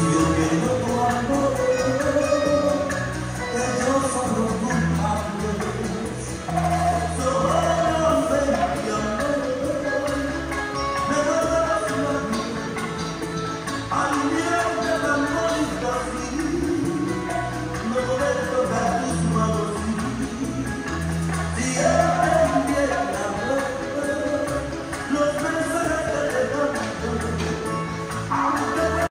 You don't.